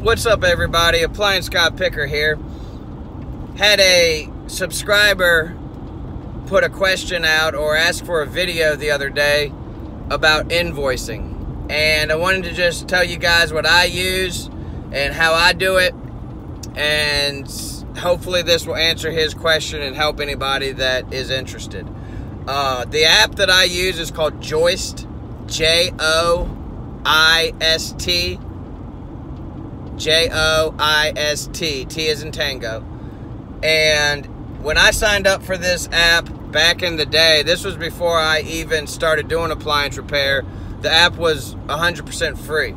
What's up, everybody? Appliance Guy Picker here. Had a subscriber put a question out or ask for a video the other day about invoicing. And I wanted to just tell you guys what I use and how I do it. And hopefully, this will answer his question and help anybody that is interested. Uh, the app that I use is called Joist, J O I S T. J O I S T. T is in Tango. And when I signed up for this app back in the day, this was before I even started doing appliance repair. The app was 100% free.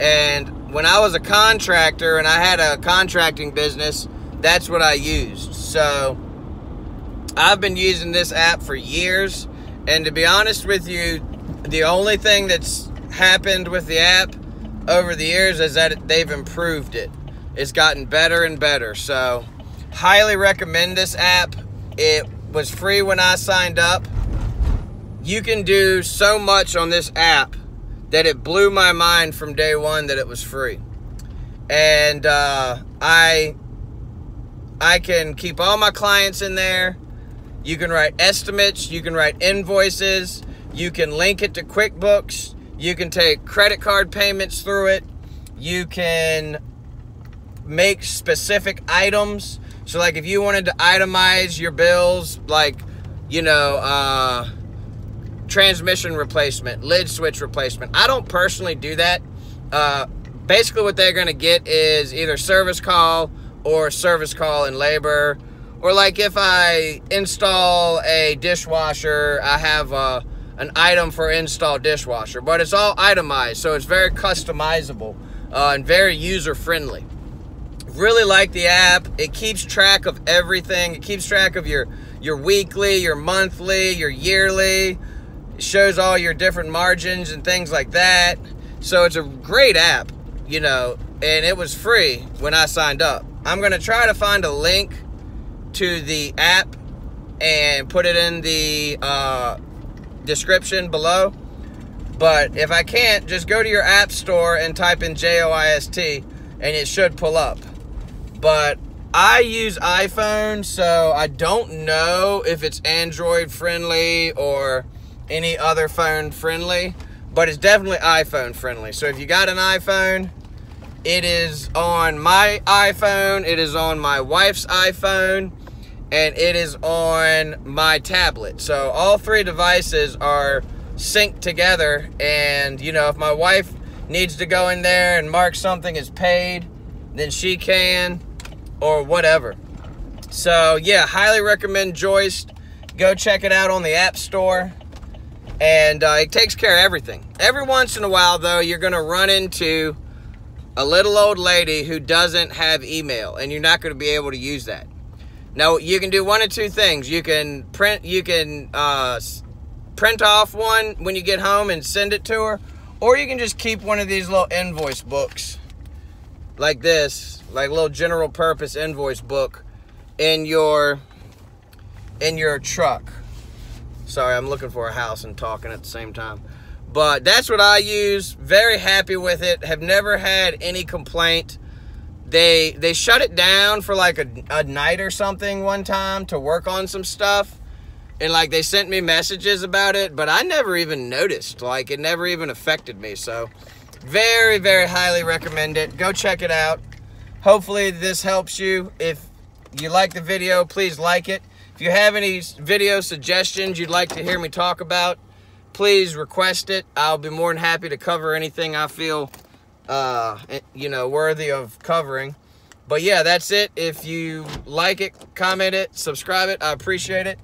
And when I was a contractor and I had a contracting business, that's what I used. So I've been using this app for years. And to be honest with you, the only thing that's happened with the app over the years is that they've improved it. It's gotten better and better. So, highly recommend this app. It was free when I signed up. You can do so much on this app that it blew my mind from day one that it was free. And uh, I I can keep all my clients in there. You can write estimates, you can write invoices, you can link it to QuickBooks, you can take credit card payments through it. You can make specific items. So, like, if you wanted to itemize your bills, like, you know, uh, transmission replacement, lid switch replacement. I don't personally do that. Uh, basically, what they're going to get is either service call or service call and labor. Or, like, if I install a dishwasher, I have a an item for install dishwasher, but it's all itemized, so it's very customizable uh, and very user friendly. Really like the app. It keeps track of everything. It keeps track of your your weekly, your monthly, your yearly. It shows all your different margins and things like that. So it's a great app, you know, and it was free when I signed up. I'm going to try to find a link to the app and put it in the uh, description below. But if I can't, just go to your app store and type in J O I S T and it should pull up. But I use iPhone, so I don't know if it's Android friendly or any other phone friendly, but it's definitely iPhone friendly. So if you got an iPhone, it is on my iPhone, it is on my wife's iPhone, and it is on my tablet. So all three devices are synced together. And, you know, if my wife needs to go in there and mark something as paid, then she can, or whatever. So, yeah, highly recommend Joist. Go check it out on the App Store. And uh, it takes care of everything. Every once in a while, though, you're going to run into a little old lady who doesn't have email, and you're not going to be able to use that. Now you can do one of two things. You can print you can uh, print off one when you get home and send it to her, or you can just keep one of these little invoice books like this, like a little general purpose invoice book in your in your truck. Sorry, I'm looking for a house and talking at the same time. But that's what I use. Very happy with it. Have never had any complaint they they shut it down for like a, a night or something one time to work on some stuff. And like they sent me messages about it but i never even noticed. Like it never even affected me. So very very highly recommend it. Go check it out. Hopefully this helps you. If you like the video please like it. If you have any video suggestions you'd like to hear me talk about please request it. I'll be more than happy to cover anything i feel uh, eh, you know, worthy of covering. But yeah, that's it. If you like it, comment it, subscribe it. I appreciate it.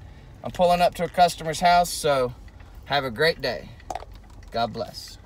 I'm pulling up to a customer's house, so have a great day. God bless.